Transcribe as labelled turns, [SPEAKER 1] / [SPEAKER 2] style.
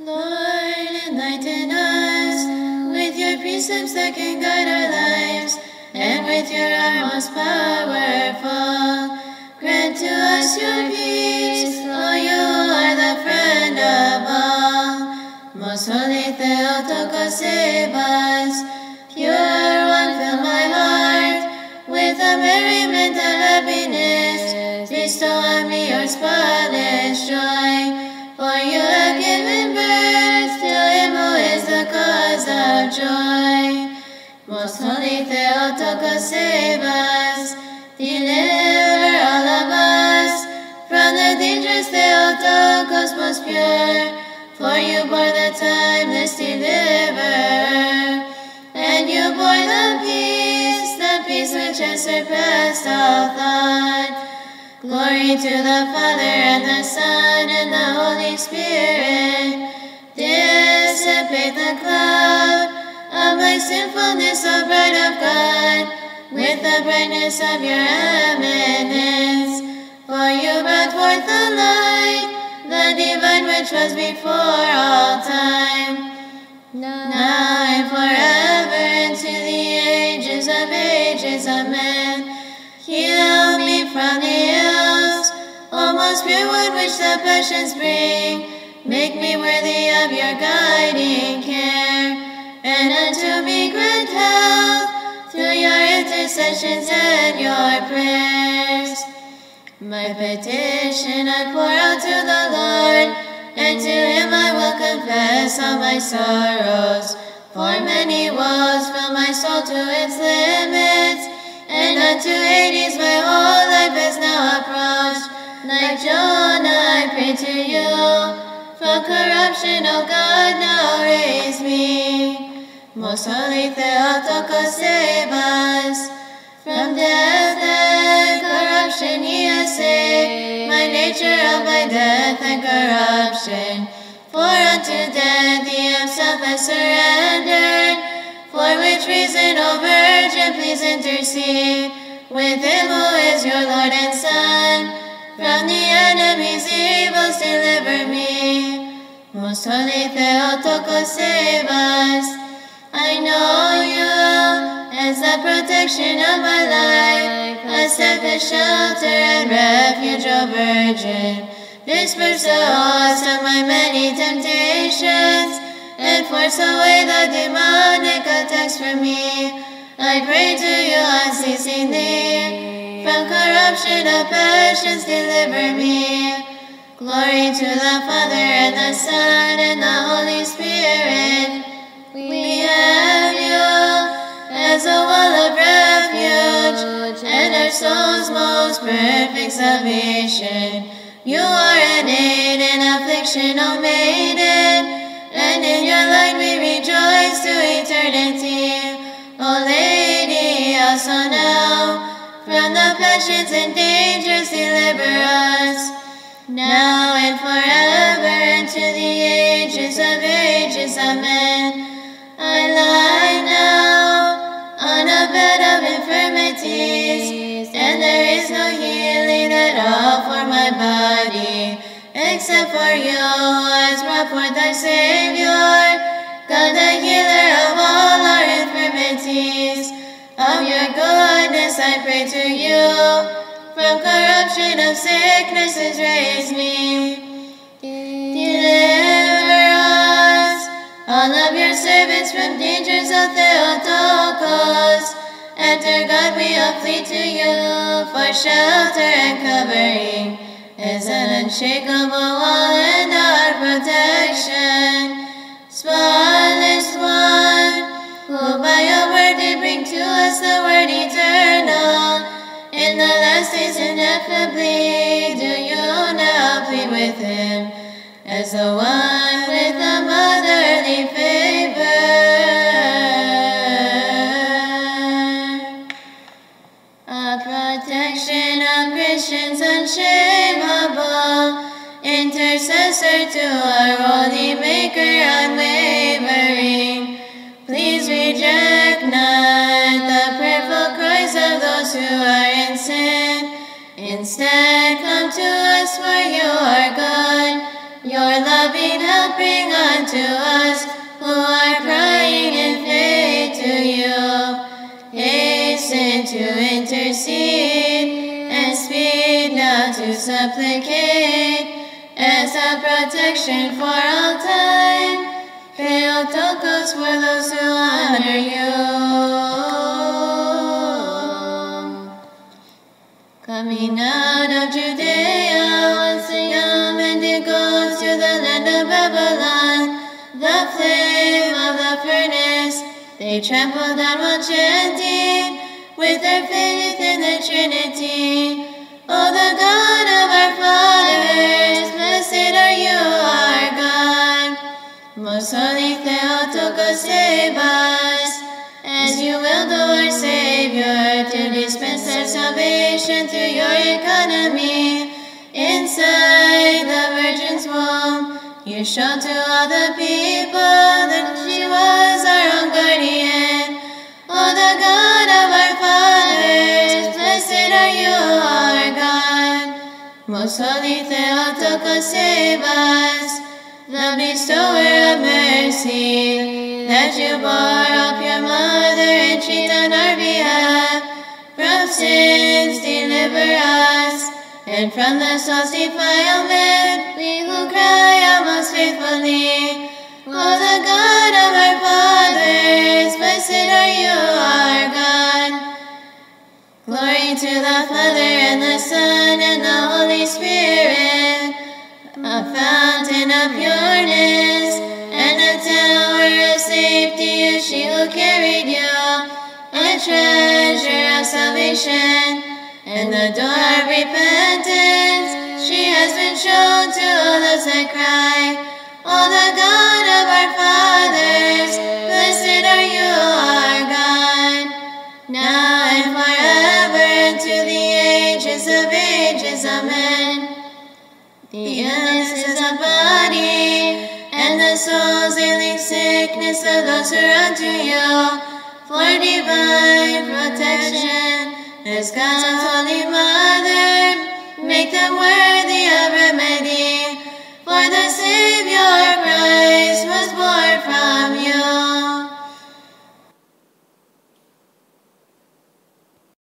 [SPEAKER 1] Lord, enlighten us with your precepts that can guide our lives, and with your arm most powerful. Grant to us your peace, for you are the friend of all. Most holy Theotokos, save us. Deliver all of us from the dangerous Theotokos most pure. For you bore the timeless deliverer. And you bore the peace, the peace which has surpassed all thought. Glory to the Father and the Son and the Holy Spirit. Dissipate the cloud of my sinfulness, O bride of God, with the brightness of your eminence. For you brought forth the light, the divine which was before all time. Now and forever into the ages of ages, Amen. Heal me from the ills, O most pure one which the passions bring. Make me worthy of your guiding care, and unto me grant health your intercessions and your prayers. My petition I pour out to the Lord, and to him I will confess all my sorrows. For many woes fill my soul to its limits, and unto Hades my whole life is now approached. Like Jonah, I pray to you. From corruption, O God, now raise me. Most holy Theotokos, save us. From death and corruption he has saved my nature of my death and corruption. For unto death he himself has surrendered, for which reason, O Virgin, please intercede with him who is your Lord and Son. From the enemy's evils deliver me. Most holy Theotokos, save us. I know you as the protection of my life, a safe shelter and refuge, O Virgin. Disperse the host of my many temptations, and force away the demonic attacks from me. I pray to you unceasingly. From corruption of passions deliver me. Glory to the Father and the Son and the Holy Spirit. Soul's most perfect salvation. You are an aid in affliction, O maiden, and in your light we rejoice to eternity. O Lady, also now, from the passions and dangers deliver us, now and forever, and to the ages of ages. Amen. I lie for my body, except for you has brought forth our Savior, God the healer of all our infirmities. Of your goodness I pray to you, from corruption of sicknesses raise me. Deliver us, all of your servants from dangers of Theotokos. And dear God, we all plead to you for shelter and covering, is an unshakable wall and our protection. Spotless one, who by your word did bring to us the word eternal, in the last days ineffably do you now plead with him, as the one with the motherly to our holy Maker unwavering. Please reject not the prayerful cries of those who are in sin. Instead, come to us, for you are God. Your your loving helping unto us who are crying in faith to you. Hasten to intercede and speed now to supplicate as a protection for all time. Theotokos for those who honor you. Coming out of Judea, once a young man did go to the land of Babylon, the flame of the furnace. They trampled on while chanting with their faith in the Trinity. Oh, the God of our fathers, Holy Theotokos, save us, as you will O our Savior, to dispense our salvation through your economy. Inside the Virgin's womb, you showed to all the people that she was our own guardian. Oh, the God of our fathers, blessed are you, our God. Most holy Theotokos, save us, the bestower of mercy, that you bore up your mother and treat on our behalf. From sins deliver us, and from the soul's defilement, we who cry out most faithfully. Oh, the God of our fathers, blessed are you, our God. Glory to the Father and the Son and the Holy Spirit, a fountain of pureness and a tower of safety is she who carried you, a treasure of salvation and the door of repentance. She has been shown to all those that cry, O the God of our fathers, blessed are you, our God now and forever, and to the ages of ages. Amen. The illnesses of body and the soul's ailing sickness of those who run to you for divine protection. As God's holy mother, make them worthy of remedy. For the Savior Christ was born from you.